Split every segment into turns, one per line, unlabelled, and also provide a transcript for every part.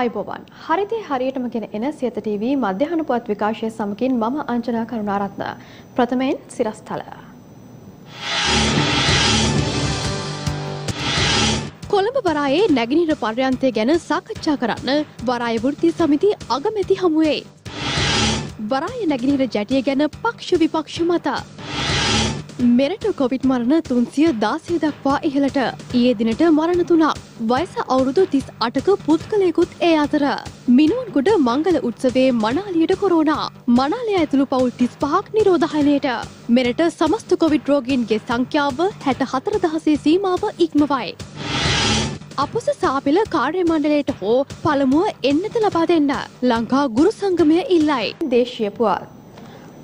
ආයිබෝවන් හරිදේ හරියටම ගෙන එන සියත ටීවී මධ්‍යහන පුවත් විකාශය සමගින් මම අංජනා කරුණාරත්න. ප්‍රථමයෙන් සිරස්තල. කොළඹ වරායේ නැගිනිර පර්යන්තය ගැන සාකච්ඡා කරන්න වරාය වෘත්ති සමිති අගමැති හමුවේ. වරාය නැගිනිර ජැටිය ගැන පක්ෂ විපක්ෂ මත. මෙරට කොවිඩ් මරණ තුන්සිය දාසය දක්වා ඉහළට. ඒ දිනට මරණ තුනක්. වයස අවුරුදු තිස් අටක පුද්ගලයකුත් ඒ අතර. මිනුවන්ගොඩ මංගල උත්සවේ මනාලියට කොරෝනා. මනාලය ඇතුළු පවුල් තිස් පහක් නිරෝධහනයට මෙරට සමස්ත කොවිඩ් රෝගීන්ගේ සංඛ්‍යාව හැට හතර දහසේ සීමාව ඉක්මවයි. අපොස සාපිල කාර්ය මණ්ඩලයට හෝ පළමුුව එන්නත ලබා දෙන්න. ලංකා ගුරු සංගමය ඉල්ලයි. දේශය පුවත්.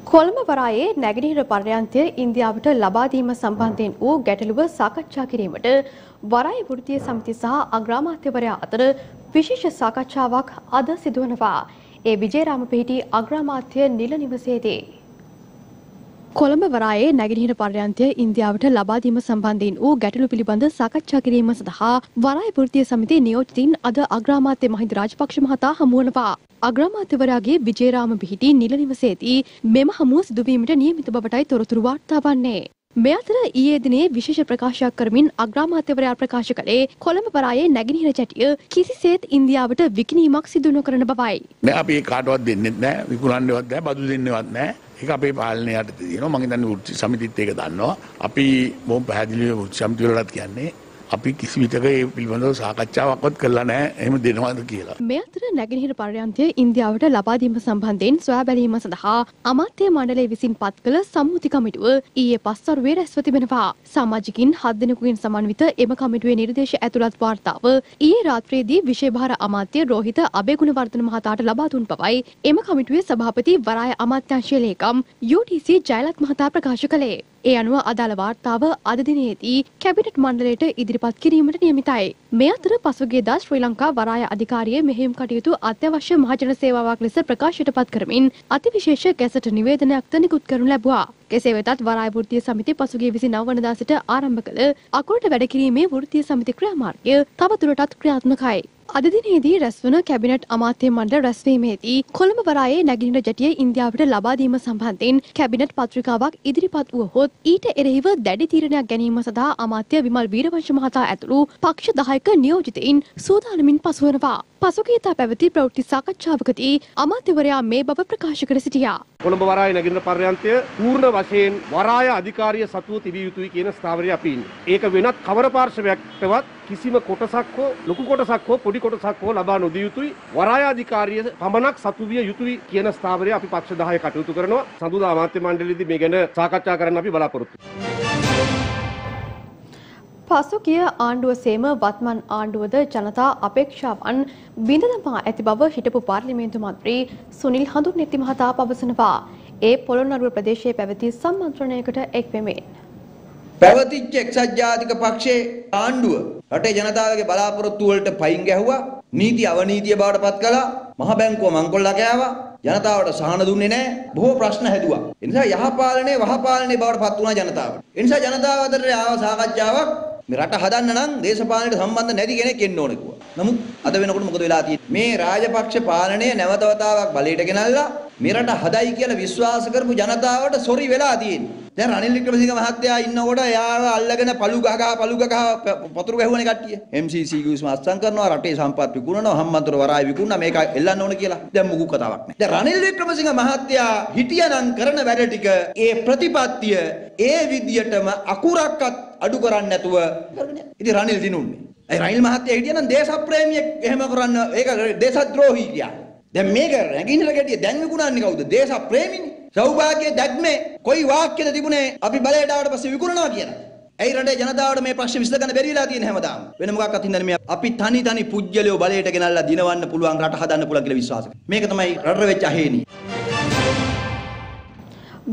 කොළඹ වරායේ නැගෙනහිර පර්යන්තය ඉන්දියාවට ලබාදීම සම්බන්ධයෙන් වූ ගැටලුව සාකච්ඡා කිරීමට වරාය වෘතිය සමිති සහ අග්‍රාමාත්‍යවරයා අතර විශේෂ සාකච්ඡාවක් අද සිදුවනවා. ඒ විජේරාම පිහිටි අග්‍රාමාත්‍ය නිල නිවසේදී. කොළඹ වරායේ නැගෙනහිර පර්යන්තය ඉන්දියාවට ලබාදීම සම්බන්ධයෙන් වූ ගැටලු පිළිබඳ සාකච්ඡා කිරීම සඳහා වරාය වෘතිය සමිති නියෝජිතින් අද අග්‍රාමාත්‍ය මහින්ද රාජපක්ෂ මහතා හමුවනවා. අග්‍රාමාත්‍යවරයාගේ විජේරාම පිහිටි නිල නිවසේදී මෙම හමුව සිදුවීමට නියමිත බවටයි තොරතුරු වාර්තා වන්නේ. මේ අතර ඊයේ දිනේ විශේෂ ප්‍රකාශයක් කරමින් අග්‍රාමාත්‍යවරයා ප්‍රකාශ කළේ කොළඹ පරායේ නැගෙනහිර චැටිය කිසිසේත් ඉන්දියාවට විකිණීමක් සිදු නොකරන බවයි.
නෑ අපි කාටවත් දෙන්නෙත් නෑ විකුණන්නවත් නෑ බදු දෙන්නවත් නෑ ඒක අපේ පාලනය යටතේ තියෙනවා. මම හිතන්නේ වෘත්ති සමිතිත් ඒක දන්නවා. අපි බොහොම පැහැදිලිව වෘත්ති සමිති වලටත් කියන්නේ අපි කිසි විටක ඒ පිළිබඳව සාකච්ඡාවක්වත් කරලා නැහැ එහෙම දෙනවද කියලා.
මේ අතර නැගෙනහිර පර්යන්තය ඉන්දියාවට ලබා දීම සම්බන්ධයෙන් සොයා බැලීම සඳහා අමාත්‍ය මණ්ඩලය විසින් පත් කළ සම්මුති කමිටුව ඊයේ පස්වරුවේ රැස්ව තිබෙනවා. සමාජිකින් හත් දෙනෙකුගෙන් සමන්විත එම කමිටුවේ නිර්දේශ ඇතුළත් වාර්තාව ඊයේ රාත්‍රියේදී විශේෂභාර අමාත්‍ය රෝහිත අබේගුණවර්ධන මහතාට ලබා දුන් බවයි එම කමිටුවේ සභාපති වරාය අමාත්‍යංශයේ ලේකම් UTC ජයලත් මහතා ප්‍රකාශ කළේ. ඒ අනුව අදාළ වාර්තාව අද දිනේදී කැබිනට් මණ්ඩලයට ඉදිරිපත් කිරීමට නියමිතයි. මේ අතර පසුගියදා ශ්‍රී ලංකා වරාය අධිකාරියේ මෙහෙයුම් කටයුතු අත්‍යවශ්‍ය මහජන සේවාවක් ලෙස ප්‍රකාශයට පත් කරමින් අතිවිශේෂ ගැසට නිවේදනයක්ද නිකුත් කරනු ලැබුවා. කෙසේ වෙතත් වරාය වෘත්තීය සමිතිය පසුගිය 29 වනදා සිට ආරම්භ කළ අකුරට වැඩ කිරීමේ වෘත්තීය සමිති ක්‍රියාමාර්ගය තවදුරටත් ක්‍රියාත්මකයි. අද දිනේදී රැස්වන කැබිනට් අමාත්‍ය මණ්ඩල රැස්වීමේදී කොළඹ වරායේ නැගිනිර ජැටිය ඉන්දියාවට ලබා දීම සම්බන්ධයෙන් කැබිනට් පත්‍රිකාවක් ඉදිරිපත් වුවහොත් ඊට එරෙහිව දැඩි තීරණයක් ගැනීම සඳහා අමාත්‍ය විමල් වීරවංශ මහතා ඇතුළු පක්ෂ 10ක නියෝජිතයින් සූදානමින් පසුවනවා. පසුගියදා පැවති ප්‍රවෘත්ති සාකච්ඡාවකදී අමාත්‍යවරයා මේ බව ප්‍රකාශ කර සිටියා.
කොළඹ වරාය නැගින පර්යන්තය පූර්ණ වශයෙන් වරාය අධිකාරිය සතුව තිබිය යුතුයි කියන ස්ථාවරය අපි ඉන්නේ. ඒක වෙනත් කවර පාර්ශවයකටවත් කිසිම කොටසක් හෝ ලොකු කොටසක් හෝ පොඩි කොටසක් හෝ ලබා නොදිය යුතුයි. වරාය අධිකාරිය පමණක් සතු විය යුතුයි කියන ස්ථාවරය අපි පක්ෂ 10 කටයුතු කරනවා. සඳුදා අමාත්‍ය මණ්ඩලයේදී මේ ගැන සාකච්ඡා කරන්න අපි බලාපොරොත්තු
පසුගිය ආණ්ඩුව සේම වත්මන් ආණ්ඩුවද ජනතා අපේක්ෂාවන් බිඳ දමා ඇති බව හිටපු පාර්ලිමේන්තු මන්ත්‍රී සුනිල් හඳුන්නෙති මහතා පවසනවා. ඒ පොළොන්නරුව ප්‍රදේශයේ පැවති සම්මන්ත්‍රණයකට එක් වෙමින්.
පැවතිච්ච එක්සත් ජාතික පක්ෂයේ ආණ්ඩුව රටේ ජනතාවගේ බලාපොරොත්තු වලට පයින් ගැහුවා නීති අවනීතිය බවට පත් කළා මහ බැංකුව මංකොල්ලා කෑවා ජනතාවට සහන දුන්නේ නැහැ බොහෝ ප්‍රශ්න හැදුවා ඒ නිසා යහපාලනයේ වහපාලනයේ බවට පත් වුණා ජනතාවට ඒ නිසා ජනතාව අතරේ ආව සාකච්ඡාවක් මේ රට හදන්න නම් දේශපාලනයට සම්බන්ධ නැති කෙනෙක් එන්න ඕනේ කිව්වා. නමුත් අද වෙනකොට මොකද වෙලා තියෙන්නේ? මේ රාජපක්ෂ පාලනය නැවත වතාවක් බලයට ගෙනල්ලා මේ රට හදයි කියලා විශ්වාස කරපු ජනතාවට සොරි වෙලා තියෙන්නේ. දැන් රනිල් වික්‍රමසිංහ මහත්තයා ඉන්නකොට එයාව අල්ලගෙන පළු ගහ ගහ පළු ගහ පතුරු ගැහුවනේ කට්ටිය. MCC කිව්ස් මස්සම් කරනවා රටේ සම්පත් විකුණනවා හම්බන්තොට වරාය විකුණනවා මේක එල්ලන්න ඕන කියලා. දැන් මුකුත් කතාවක් නැහැ. දැන් රනිල් වික්‍රමසිංහ මහත්තයා හිටියනම් කරන වැඩ ටික ඒ ප්‍රතිපත්තිය ඒ විදියටම අකුරක්වත් අඩු කරන්නේ නැතුව කරගෙන ඉතින් රනිල් දිනුන්නේ. ඒ රනිල් මහත්තයා හිටියනම් දේශප්‍රේමියෙක් එහෙම කරන්න ඒක දේශද්‍රෝහී කියා. දැන් මේක රැගිනල ගැටිය දැන් විකුණන්නේ කවුද? දේශප්‍රේමිනේ. සෞභාග්‍ය දැක්මේ කොයි වාක්‍යද තිබුණේ අපි බලයට ආවට පස්සේ විකුණනවා කියලා. ඇයි රටේ ජනතාවට මේ ප්‍රශ්න විසඳගන්න බැරි වෙලා තියෙන හැමදාම වෙන මොකක්වත් හින්දානේ මේ අපි තනි තනි පුජ්‍යලියෝ බලයට ගෙනල්ලා දිනවන්න පුළුවන් රට හදන්න පුළුවන් කියලා විශ්වාස මේක තමයි රට වෙච්ච අහේනි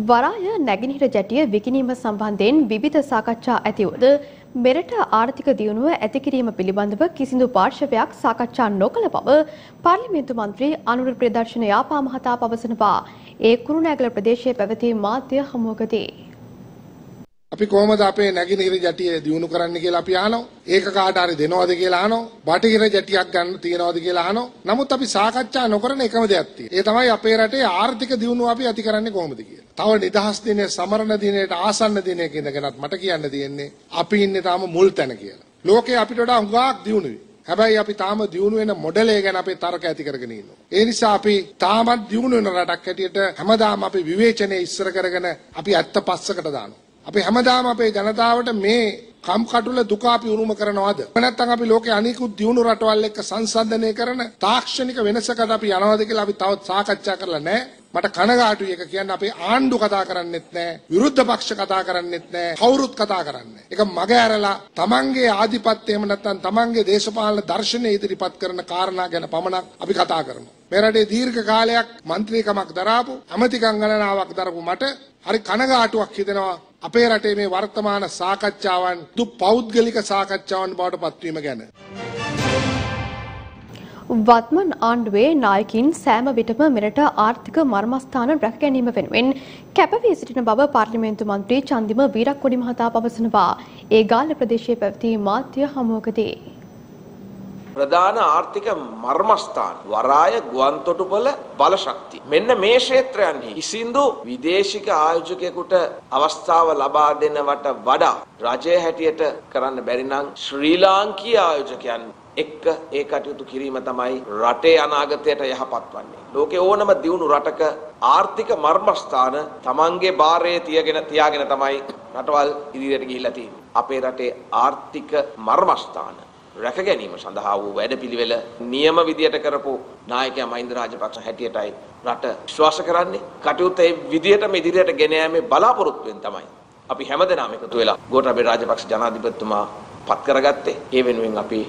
වරාය නැගෙනහිර ජැටිය විකිණීම සම්බන්ධයෙන් විවිධ සාකච්ඡා ඇතිවද මෙරට ආර්ථික දියුණුව ඇති කිරීම පිළිබඳව කිසිදු පාර්ශවයක් සාකච්ඡා නොකළ බව පාර්ලිමේන්තු මන්ත්‍රී අනුර ප්‍රදර්ශන යාපා මහතා පවසනවා. ඒ කුරුණෑගල ප්‍රදේශයේ පැවති මාධ්‍ය හමුවකදී
අපි කොහොමද අපේ නැගිනහිර ජැටිය දියුණු කරන්න කියලා අපි අහනවා. ඒක කාට හරි දෙනවද කියලා අහනවා. බටහිර ජැටියක් ගන්න තියනවද කියලා අහනවා. නමුත් අපි සාකච්ඡා නොකරන එකම දෙයක් තියෙනවා. ඒ තමයි අපේ රටේ ආර්ථික දියුණුව අපි ඇති කරන්නේ කොහොමද කියලා. තව නිදහස් දිනේ සමරන දිනේට ආසන්න දිනයක ඉඳගෙනත් මට කියන්න තියෙන්නේ අපි ඉන්නේ තාම මුල් තැන කියලා. ලෝකේ අපිට වඩා හුඟක් දියුණුයි. හැබැයි අපි තාම දියුණු වෙන මොඩලය ගැන අපේ තර්ක ඇති කරගෙන ඉන්නවා. ඒ නිසා අපි තාමත් දියුණු වෙන රටක් හැටියට හැමදාම අපි විවේචනයේ ඉස්සර කරගෙන අපි ඇත්ත පස්සකට දානවා. අපි හැමදාම අපේ ජනතාවට මේ කම්කටොල දුක අපි උරුම කරනවද? නැත්නම් අපි ලෝකේ අනිකුත් දියුණු රටවල් එක්ක සංසන්දනය කරන තාක්ෂණික වෙනසකට අපි යනවද කියලා අපි තවත් සාකච්ඡා කරලා නැහැ. මට කනගාටුයි. ඒක කියන්න අපේ ආණ්ඩු කතා කරන්නෙත් නැහැ විරුද්ධ පක්ෂ කතා කරන්නෙත් නැහැ කවුරුත් කතා කරන්නේ ඒක මග ඇරලා තමන්ගේ ආධිපත්‍යය එහෙම නැත්නම් තමන්ගේ දේශපාලන දර්ශනය ඉදිරිපත් කරන කාරණා ගැන පමණක් අපි කතා කරනවා. මේ රටේ දීර්ඝ කාලයක් മന്ത്രിකමක් දරාපු අමතිකම් ගණනාවක් දරපු මට හරි කනගාටුවක් හිතෙනවා අපේ රටේ මේ වර්තමාන සාකච්ඡාවන් දු පෞද්ගලික සාකච්ඡාවන් බවට පත්වීම ගැන.
වත්මන් ආණ්ඩුවේ නායකින් සෑම විටම මෙරට ආර්ථික මර්මස්ථාන රැක ගැනීම වෙනුවෙන් කැපවී සිටින බව පාර්ලිමේන්තු මන්ත්‍රී චන්දිම වීරක්කොඩි මහතා පවසනවා. ඒ ගාල්ල ප්‍රදේශයේ පැවති මාධ්‍ය හමුවකදී.
ප්‍රධාන ආර්ථික මර්මස්ථාන වරාය ගුවන්තොටුපොළ බලශක්තිය. මෙන්න මේ ක්ෂේත්‍රයන්හි කිසිදු විදේශික ආයෝජකයෙකුට අවස්ථාව ලබා දෙනවට වඩා රජය හැටියට කරන්න බැරි නම් ශ්‍රී ලාංකීය ආයෝජකයන් එක්ක ඒ කටයුතු කිරීම තමයි රටේ අනාගතයට යහපත් වන්නේ. ලෝකේ ඕනම දියුණු රටක ආර්ථික මර්මස්ථාන තමන්ගේ බාරයේ තියගෙන තියාගෙන තමයි රටවල් ඉදිරියට ගිහිල්ලා තියෙන්නේ. අපේ රටේ ආර්ථික මර්මස්ථාන රැක ගැනීම සඳහා වූ වැඩපිළිවෙල නියම විදියට කරපු නායකයා මහින්ද රාජපක්ෂ හැටියටයි රට විශ්වාස කරන්නේ. කටයුත්ත ඒ විදියටම ඉදිරියට ගෙන යාමේ බලාපොරොත්තුවෙන් තමයි අපි හැමදෙනාම එකතු වෙලා ගෝඨාභය රාජපක්ෂ ජනාධිපතිතුමා පත් කරගත්තේ. ඒ වෙනුවෙන් අපි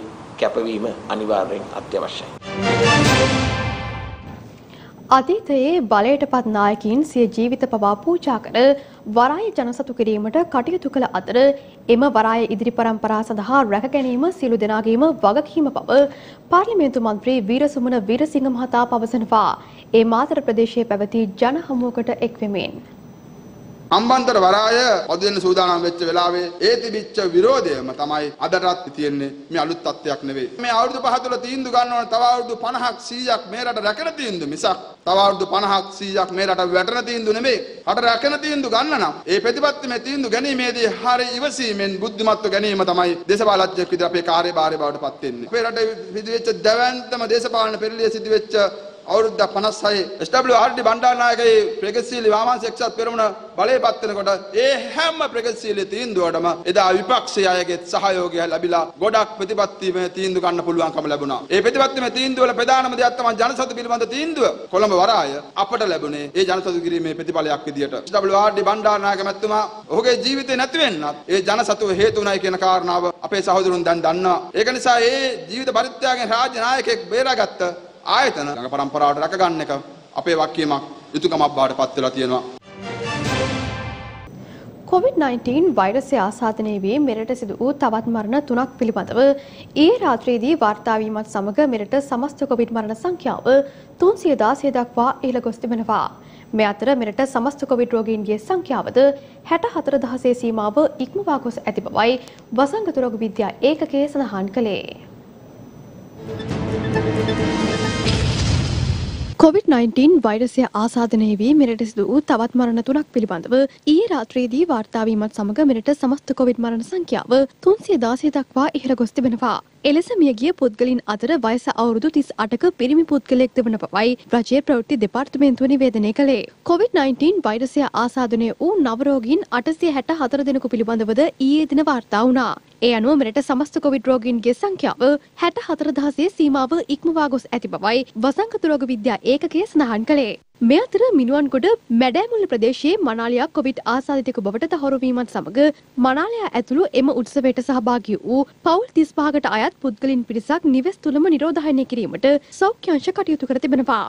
කැපවීම අනිවාර්යෙන් අත්‍යවශ්‍යයි.
අතීතයේ බලයටපත් නායකින් සිය ජීවිත පවා පූජා කර වරාය ජනසතු කිරීමට කටයුතු කළ අතර එම වරාය ඉදිරි පරම්පරා සඳහා රැක ගැනීම සියලු දෙනාගේම වගකීම බව පාර්ලිමේන්තු මන්ත්‍රී වීරසුමන වීරසිංහ මහතා පවසනවා. ඒ මාතර ප්‍රදේශයේ පැවති ජන හමුවකට එක්වෙමින්.
අම්බන්තර වරාය පදු වෙන්න සූදානම් වෙච්ච වෙලාවේ ඒ තිබිච්ච විරෝධයම තමයි අදටත් තියෙන්නේ මේ අලුත් තත්ත්වයක් නෙවෙයි. මේ අවුරුදු පහ තුළ තීන්දුව ගන්න ඕන තව අවුරුදු 50ක් 100ක් මේ රට රැකෙන තීන්දුව මිසක් තව අවුරුදු 50ක් 100ක් මේ රට වැටෙන තීන්දුව නෙවෙයි. රට රැකෙන තීන්දුව ගන්න නම් ඒ ප්‍රතිපත්තිමේ තීන්දුව ගැනීමේදී හරි ඉවසීමෙන් බුද්ධිමත්ව ගැනීම තමයි දේශපාලඥයෙක් විදිහට අපේ කාර්යභාරය බවට පත් වෙන්නේ. අපේ රටේ සිදුවෙච්ච දැවැන්තම දේශපාලන පෙරළිය සිදුවෙච්ච අවුරුද්ද 56 SWRD බණ්ඩාරනායකගේ ප්‍රගතිශීලී වාමාංශ එක්සත් පෙරමුණ බලය පත් වෙනකොට ඒ හැම ප්‍රගතිශීලී තීන්දුවටම එදා විපක්ෂයේ අයගේ සහයෝගය ලැබිලා ගොඩක් ප්‍රතිපත්තිමය තීන්දුව ගන්න පුළුවන්කම ලැබුණා. ඒ ප්‍රතිපත්තිමය තීන්දුව වල ප්‍රධානම දෙයක් තමයි ජනසතු පිළිබඳ තීන්දුව. කොළඹ වරාය අපට ලැබුණේ ඒ ජනසතු කිරීමේ ප්‍රතිඵලයක් විදියට. SWRD බණ්ඩාරනායක මැතිතුමා ඔහුගේ ජීවිතේ නැති වෙන්නත් ඒ ජනසතුව හේතු උනායි කියන කාරණාව අපේ සහෝදරුන් දැන් දන්නවා. ඒක නිසා ඒ ජීවිත පරිත්‍යාගයෙන් රාජ්‍ය නායකයෙක් බේරාගත්ත ආයතන ළඟ પરම්පරාවට රැකගන්න එක අපේ වක්කීමක් යුතුයකමක් බවට පත් වෙලා තියෙනවා.
COVID-19 වෛරසය ආසාදනය වී මෙරට සිදු වූ තවත් මරණ තුනක් පිළිබඳව ඊයේ රාත්‍රියේදී වාර්තා වීමත් සමග මෙරට සමස්ත කොවිඩ් මරණ සංඛ්‍යාව 316 දක්වා ඉහළ ගොස් තිබෙනවා. මේ අතර මෙරට සමස්ත කොවිඩ් රෝගීන්ගේ සංඛ්‍යාවද 64000 සීමාව ඉක්මවා ගොස් ඇති බවයි වසංගත රෝග විද්‍යා ඒකකයේ සඳහන් කළේ. COVID-19 වෛරසය ආසාදනය වී මෙරට සිදු වූ තවත් මරණ තුනක් පිළිබඳව ඊයේ රාත්‍රියේදී වාර්තා වීමත් සමග මෙරට සමස්ත කොවිඩ් මරණ සංඛ්‍යාව 316 දක්වා ඉහළ ගොස් තිබෙනවා. එලෙස මියගිය පුද්ගලින් අතර වයස අවුරුදු 38ක පිරිමි පුද්ගලයෙක්ද වන බවයි රජයේ ප්‍රවෘත්ති දෙපාර්තමේන්තුව නිවේදනය කළේ. COVID-19 වෛරසය ආසාදනය වූ නවරෝගීන් 864 දෙනෙකු පිළිබඳවද ඊයේ දින වාර්තා වුණා. ඒ අනුව මෙරට සමස්ත කොවිඩ් රෝගීන්ගේ සංඛ්‍යාව 64000 සීමාව ඉක්මවා ගොස් ඇති බවයි වසංගත රෝග විද්‍යා ඒකකය සඳහන් කළේ. මේ අතර මිනුවන්ගොඩ මැඩෑමුල්ල ප්‍රදේශයේ මනාලයක් කොවිඩ් ආසාධිතයෙකු බවට තහවුරු වීමත් සමග මනාලයා ඇතුළු එම උත්සවයට සහභාගී වූ පවුල් 35කට අයත් පුද්ගලින් පිරිසක් නිවෙස් තුළම නිරෝධායනය කිරීමට සෞඛ්‍යංශ කටයුතු කර තිබෙනවා.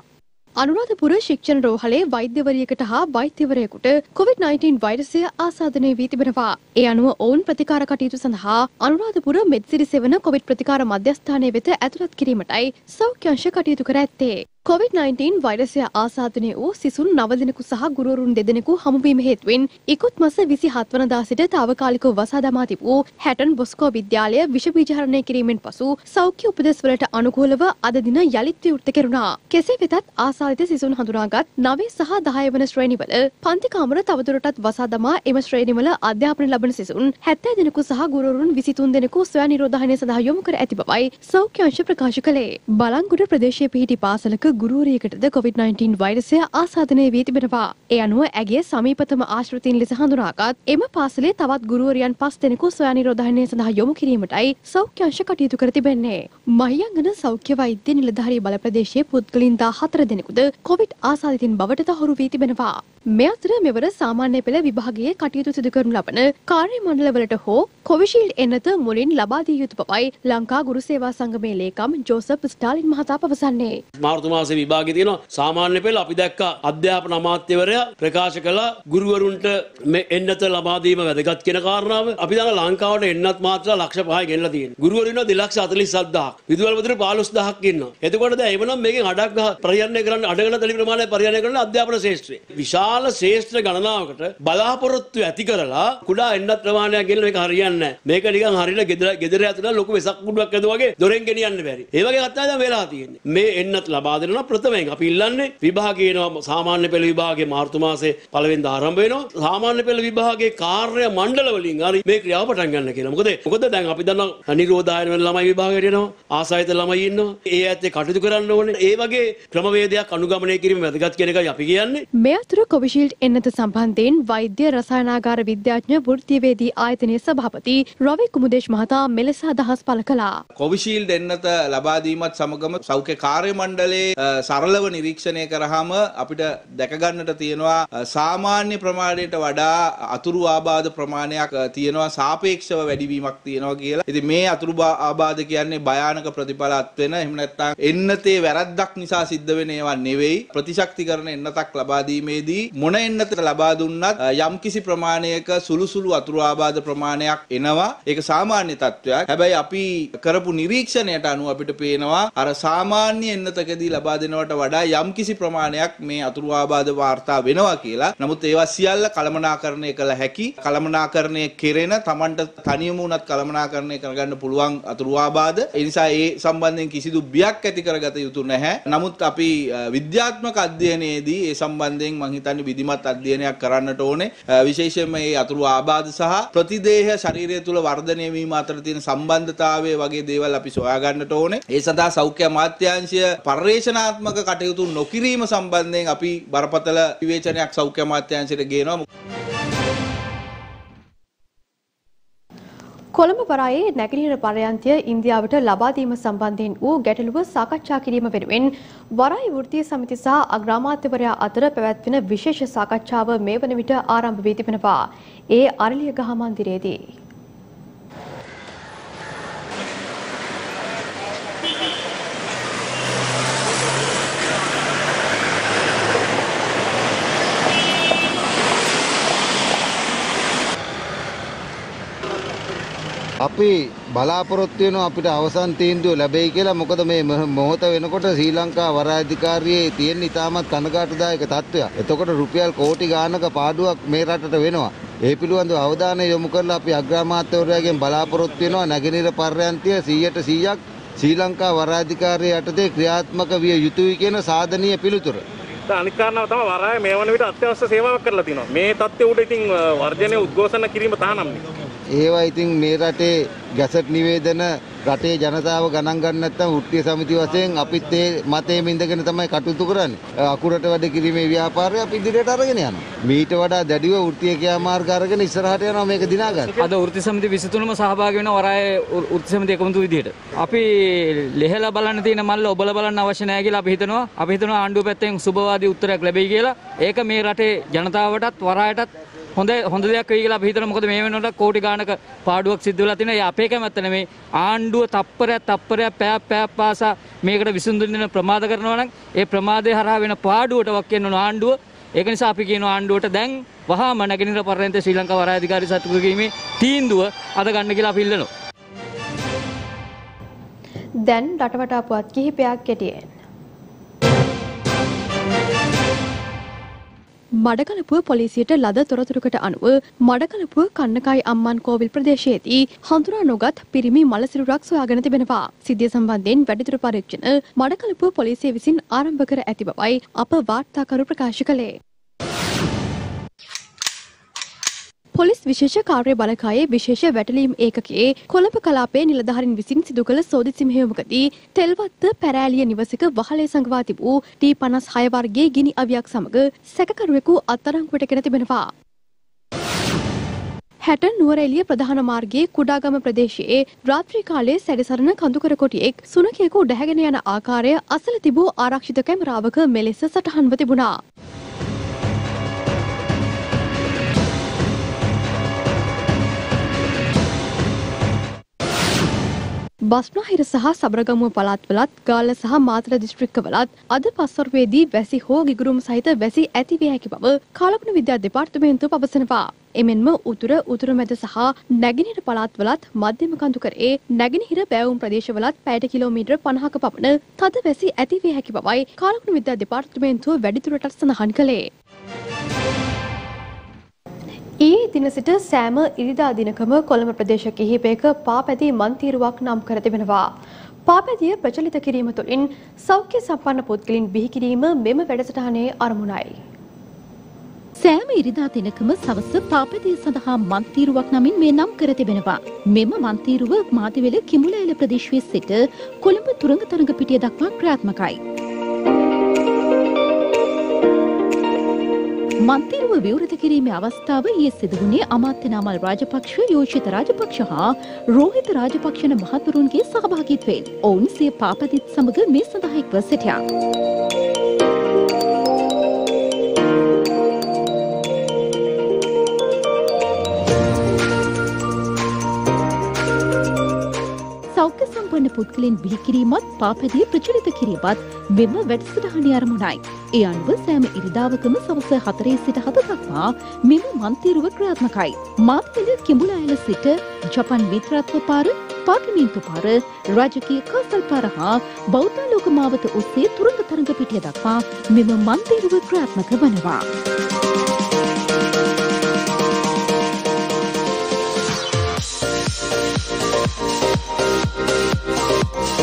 අනුරාධපුර ශික්ෂණ රෝහලේ වෛද්‍යවරියකට හා වෛද්‍යවරයෙකුට COVID-19 වෛරසය ආසාදනය වී තිබෙනවා. ඒ අනුව ඔවුන් ප්‍රතිකාර කටයුතු සඳහා අනුරාධපුර මෙත්සිරි සෙවන කොවිඩ් ප්‍රතිකාර මධ්‍යස්ථානය වෙත ඇතුළත් කිරීමටයි සෞඛ්‍යංශ කටයුතු කර ඇත්තේ. COVID-19 වෛරසය ආසාදනය වූ සිසුන් නවදෙනෙකු සහ ගුරුවරුන් දෙදෙනෙකු හමුවීම හේතුවෙන් ඉකුත් මස විසි හත්වනදා සිට තාවකාලිකව වසා දමා තිබූ හැටන් බොස්කෝ විද්‍යාලය විෂබීජහරණය කිරීමෙන් පසු සෞඛ්‍ය උපදෙස්වලට අනුකූලව අද දින යළිත් විවෘත කෙරුණා. කෙසේ වෙතත් ආසාදිත සිසුන් හඳුනාගත් නවේ සහ දහය වන ශ්‍රේණිවල පන්තිකාමර තවදුරටත් වසා දමා එම ශ්‍රේණිවල අධ්‍යාපන ලබන සිසුන් හැත්තෑ දෙනෙකු සහ ගුරුවරුන් විසිතුන් දෙනෙකු ස්වය නිරෝධහනය සඳහා යොමු කර ඇති බවයි සෞඛ්‍ය අංශ ප්‍රකාශ කළේ. බලංගුඩ ප්‍රදේශයේ පිහිටි පාසලක ගුරුවරියකටද COVID-19 වෛරසය ආසාධනය වී තිබෙනවා. ඒ අනුව ඇගේ සමීපතම ආශ්‍රතීන් ලෙස හඳුනාගත් එම පාසලේ තවත් ගුරුවරියන් පස් දෙනෙකු සොයා නිරෝධායනය සඳහා යොමු කිරීමටයි සෞඛ්‍ය අංශ කටයුතු කර තිබෙන්නේ. මහියංගන සෞඛ්‍ය වෛද්‍ය නිලධාරී බල ප්‍රදේශයේ පුද්ගලින් 14 දෙනෙකුද කොවිඩ් ආසාදිතින් බවට තහවුරු වී තිබෙනවා. මේ අතර මෙවර සාමාන්‍ය පෙළ විභාගයේ කටයුතු සිදු කරනු ලබන කාර්ය මණ්ඩලවලට හෝ කොවිශීල්ඩ් එන්නත මුලින් ලබා දිය යුතු බවයි ලංකා ගුරු සේවා සංගමේ ලේකම් ජෝසප් ස්ටාලින් මහතා පවසන්නේ.
මාර්තු මාසේ විභාගෙ තියෙනවා සාමාන්‍ය පෙළ අපි දැක්කා අධ්‍යාපන අමාත්‍යවරයා ප්‍රකාශ කළා ගුරුවරුන්ට මේ එන්නත ලබා දීම වැදගත් කියන කාරණාව අපි දැන් ලංකාවට එන්නත් මාත්‍රා ලක්ෂ 5යි ගෙනලා තියෙනවා. ගුරුවරු ඉන්නවා 247000ක්. විදුහල්පතිවරු 15000ක් ඉන්නවා. එතකොට දැන් එවනම් මේකෙන් අඩක් පරිහරණය කරන්න අඩගණ තලි ප්‍රමාණය පරිහරණය කරන අධ්‍යාපන ශාස්ත්‍රය. විශාල විශාල ශේෂ්ත්‍ර ගණනාවකට බලාපොරොත්තු ඇති කරලා කුඩා එන්නත් ප්‍රමාණයක් ගෙනන මේක හරියන්නේ නැහැ. මේක නිකන් හරියට ගෙදර ගෙදර ඇතුළේ ලොකු වෙසක් කුඩුවක් ඇදුවා වගේ දොරෙන් ගෙනියන්න බැරි. ඒ වගේ කතා දැන් වෙලා තියෙන්නේ. මේ එන්නත් ලබා දෙනවා ප්‍රථමයෙන් අපි ඉල්ලන්නේ විභාගය එනවා සාමාන්‍ය පෙළ විභාගයේ මාර්තු මාසේ පළවෙනිදා ආරම්භ වෙනවා. සාමාන්‍ය පෙළ විභාගයේ කාර්ය මණ්ඩල වලින් හරි මේ ක්‍රියාව පටන් ගන්න කියලා. මොකද මොකද දැන් අපි දන්නවා නිරෝධායන වෙන ළමයි විභාගයට එනවා. ආසායත ළමයි ඉන්නවා. ඒ ඇත්තේ කටයුතු කරන්න ඕනේ. ඒ වගේ ක්‍රමවේදයක් අනුගමනය කිරීම වැදගත් කියන එකයි අපි කියන්නේ.
මේ අතර කොවිශීල්ඩ් එන්නත සම්බන්ධයෙන් වෛද්‍ය රසායනාගාර විද්‍යාඥ වෘත්තිවේදී ආයතනයේ සභාපති රවි කුමුදේශ් මහතා මෙලෙස අදහස් පළ කළා.
කොවිශීල්ඩ් එන්නත ලබා දීමත් සමගම සෞඛ්‍ය කාර්ය මණ්ඩලයේ සරලව නිරීක්ෂණය කරාම අපිට දැක ගන්නට තියෙනවා සාමාන්‍ය ප්‍රමාණයට වඩා අතුරු ආබාධ ප්‍රමාණයක් තියෙනවා සාපේක්ෂව වැඩිවීමක් තියෙනවා කියලා. ඉතින් මේ අතුරු ආබාධ කියන්නේ භයානක ප්‍රතිඵලත් වෙන එහෙම නැත්නම් එන්නතේ වැරද්දක් නිසා සිද්ධ වෙන ඒවා නෙවෙයි. ප්‍රතිශක්තිකරණ එන්නතක් ලබා දීමේදී මොන එන්නතට ලබා දුන්නත් යම්කිසි ප්‍රමාණයක සුළු සුළු අතුරු ආබාධ ප්‍රමාණයක් එනවා. ඒක සාමාන්‍ය තත්වයක්. හැබැයි අපි කරපු නිරීක්ෂණයට අනුව අපිට පේනවා අර සාමාන්‍ය එන්නතකදී ලබා දෙනවට වඩා යම්කිසි ප්‍රමාණයක් මේ අතුරු ආබාධ වාර්තා වෙනවා කියලා. නමුත් ඒවා සියල්ල කළමනාකරණය කළ හැකි. කළමනාකරණය කෙරෙන Tamanට තනියම උනත් කළමනාකරණය කරගන්න පුළුවන් අතුරු ආබාධ. ඒ නිසා ඒ සම්බන්ධයෙන් කිසිදු බියක් ඇති කරගත යුතු නැහැ. නමුත් අපි විද්‍යාත්මක අධ්‍යයනයේදී ඒ සම්බන්ධයෙන් මම හිතන්නේ විධිමත් අධ්‍යයනයක් කරන්නට ඕනේ. විශේෂයෙන්ම මේ අතුරු ආබාධ සහ ප්‍රතිදේහ ශරීරය තුළ වර්ධනය වීම අතර තියෙන සම්බන්ධතාවය වගේ දේවල් අපි සොයා ගන්නට ඕනේ. ඒ සඳහා සෞඛ්‍ය අමාත්‍යාංශය පර්යේෂණාත්මක කටයුතු නොකිරීම සම්බන්ධයෙන් අපි බරපතල විවේචනයක් සෞඛ්‍ය අමාත්‍යාංශයට ගේනවා.
කොළඹ වරායේ නැගෙනහිර පර්යන්තය ඉන්දියාවට ලබා දීම සම්බන්ධයෙන් වූ ගැටලුව සාකච්ඡා කිරීම වෙනුවෙන් වරාය වෘත්තීය සමිති සහ අග්‍රාමාත්‍යවරයා අතර පැවැත්වෙන විශේෂ සාකච්ඡාව මේ වන විට ආරම්භ වී තිබෙනවා. ඒ අරලියගහ මන්දිරයේදී
අපි බලාපොරොත්තු වෙනවා අපිට අවසන් තීන්දුව ලැබෙයි කියලා මොකද මේ මොහොත වෙනකොට ශ්‍රී ලංකා වරාධිකාරියේ තියෙන ඉතාමත් කනගාටුදායක තත්ත්වයක්. එතකොට රුපියල් කෝටි ගානක පාඩුවක් මේ රටට වෙනවා. ඒ පිළිබඳව අවධානය යොමු කරලා අපි අග්‍රාමාත්‍යවරයාගෙන් බලාපොරොත්තු වෙනවා නැගෙනහිර පර්යන්තය 100ට 100ක් ශ්‍රී ලංකා වරාධිකාරිය යටතේ ක්‍රියාත්මක විය යුතුයි කියන සාධනීය පිළිතුර.
අනිත් කාරණාව තමයි වරාය මේ වන විට අත්‍යවශ්‍ය සේවාවක් කරලා තිනවා. මේ තත්ත්වය උඩ ඉතින් වර්ජනය උද්ඝෝෂණ කිරීම තහනම්නේ.
ඒවා ඉතින් මේ රටේ ගැසට් නිවේදන රටේ ජනතාව ගණන් ගන්න නැත්නම් වෘත්තීය සමිති වශයෙන් අපිත් ඒ මතයේ ඉඳගෙන තමයි කටයුතු කරන්නේ. අකුරට වැඩ කිරීමේ ව්‍යාපාරය අපි ඉදිරියට අරගෙන යනවා. මීට වඩා දැඩිව වෘත්තීය ක්‍රියාමාර්ග අරගෙන ඉස්සරහට යනවා මේක දිනාගන්න.
අද වෘත්ති සමිති 23ම සහභාගී වෙන වරායේ වෘත්ති සමිති එකමුතු විදියට. අපි ලෙහෙලා බලන්න තියෙන මල්ල ඔබලා බලන්න අවශ්‍ය නැහැ කියලා අපි හිතනවා. අපි හිතනවා ආණ්ඩුව පැත්තෙන් සුබවාදී උත්තරයක් ලැබෙයි කියලා. ඒක මේ රටේ ජනතාවටත් වරායටත් හොඳ හොඳ දෙයක් වෙයි කියලා අපි හිතනවා මොකද මේ වෙනකොට කෝටි ගාණක පාඩුවක් සිද්ධ වෙලා තියෙනවා. ඒ අපේ කැමැත්ත නෙමෙයි. ආණ්ඩුව තප්පරයක් තප්පරයක් පැයක් පැයක් පාසා මේකට විසඳුම් දෙන ප්‍රමාද කරනවා නම් ඒ ප්‍රමාදය හරහා වෙන පාඩුවට වක් වෙන ආණ්ඩුව ඒක නිසා අපි කියනවා ආණ්ඩුවට දැන් වහාම නැගෙනහිර පර්යන්ත ශ්‍රී ලංකා වරාධිකාරී සතුටු කිරීමේ තීන්දුව අද ගන්න කියලා අපි ඉල්ලනවා.
දැන් රටවටා පුවත් කිහිපයක් කෙටියෙන් මඩකලපුව පොලිසියට ලද තොරතුරකට අනුව මඩකලපුව කන්නකායි අම්මන් කෝවිල් ප්‍රදේශයේදී හඳුනා නොගත් පිරිමි මලසිරුරක් සොයාගෙන තිබෙනවා. සිද්ධිය සම්බන්ධයෙන් වැඩිදුර පරීක්ෂණ මඩකලපුව පොලිසිය විසින් ආරම්භ කර ඇති බවයි අප වාර්තාකරු ප්‍රකාශ කළේ. පොලිස් විශේෂ කාර්ය බලකායේ විශේෂ වැටලීම් ඒකකයේ කොළඹ කලාපයේ නිලධාරින් විසින් සිදු කළ සෝදිසි මෙහෙයුමකදී තෙල්වත්ත පැරෑලිය නිවසක වහලේ සඟවා තිබූ ටී පනස් හය වර්ගයේ ගිනි අවියක් සමග සැකකරුවෙකු අත්අඩංගුවට ගෙන තිබෙනවා. හැට නුවරඑළිය ප්‍රධාන මාර්ගයේ කුඩාගම ප්‍රදේශයේ රාත්‍රී කාලයේ සැරිසරන කඳුකර කොටියෙක් සුනකයෙකු ඩැහැගෙන යන ආකාරය අසල තිබූ ආරක්ෂිත කැමරාවක මෙලෙස සටහන්ව තිබුණා. බස්නාහිර සහ සබරගමුව පළාත්වලත් ගාල්ල සහ මාතර දිස්ත්‍රික්කවලත් අද පස්වරුවේදී වැසි හෝ ගිගුරුම් සහිත වැසි ඇතිවිය හැකි බව කාලගුණ විද්‍යා දෙපාර්තමේන්තුව පවසනවා. එමෙන්ම උතුර උතුර මැද සහ නැගෙනහිර පළාත්වලත් මධ්‍යම කඳුකරේ නැගෙනහිර බෑවුම් ප්‍රදේශවලත් පැයට කිලෝමීටර් 50ක පමණ තද වැසි ඇතිවිය හැකි බවයි කාලගුණ විද්‍යා දෙපාර්තමේන්තුව වැඩිදුරටත් සඳහන් කළේ. දින සිට සෑම ඉරිදා දිනකම කොළඹ ප්‍රදේශ කිහිපයක පාපැදී මන්තීරුවක් නම් කර තිබෙනවා. පාපැදිය ප්‍රචලිත කිරීම තුළින් සෞඛ්‍ය සම්පන්න පුද්ගලින් බිහි කිරීම මෙම වැඩසටහනේ අරමුණයි.
සෑම ඉරිදා දිනකම සවස පාපැදිය සඳහා මන්තීරුවක් නමින් මේ නම් කර තිබෙනවා. මෙම මන්තීරුව මාතිවෙල කිමුලෑල ප්‍රදේශයේ සිට කොළඹ තුරංග තරඟ පිටිය දක්වා ක්‍රියාත්මකයි. මන්තිරුව විවෘත කිරීමේ අවස්ථාව ඊයේ සිදුවුණේ අමාත්‍ය නාමල් රාජපක්ෂ යෝජිත රාජපක්ෂ හා රෝහිත රාජපක්ෂ යන මහතුරුන්ගේ සහභාගීත්වයෙන් ඔවුන් සිය පාපදිත් සමග මේ සඳහා එක්ව සිටියා. සෞඛ්‍ය සම්පන්න පුද්ගලයන් බිහිකිරීමත් පාපැදිය ප්‍රචලිත කිරීමත් මෙම වැඩසටහනේ අරමුණයි. ඒ අනුව සෑම ඉරිදාවකම සවස හතරේ සිට හත දක්වා මෙම මන්තීරුව ක්‍රියාත්මකයි. මාත්පෙළ කිඹුලායල සිට ජපන් මිත්‍රත්ව පාර පාර්ලිමේන්තු පාර රාජකීය කාසල් පාර හා බෞද්ධාලෝක මාවත ඔස්සේ තුරංග තරඟ පිටිය දක්වා මෙම මන්තීරුව ක්‍රියාත්මක වනවා.
එම Oh,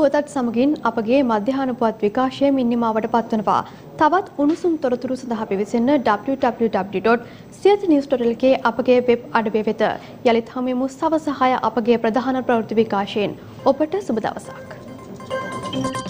පුවතත් සමගින් අපගේ මධ්‍යහන පුවත් විකාශය මින්නිමාවට පත්වනවා. තවත් උණුසුම් තොරතුරු සඳහා පිවිසන්න www.සියතනිවස්.lk අපගේ වෙබ් අඩවිය වෙත. යළිත් හමුවෙමු සවස 6 අපගේ ප්‍රධාන ප්‍රවෘත්ති විකාශයෙන්. ඔබට සුබ දවසක්.
දිනපතා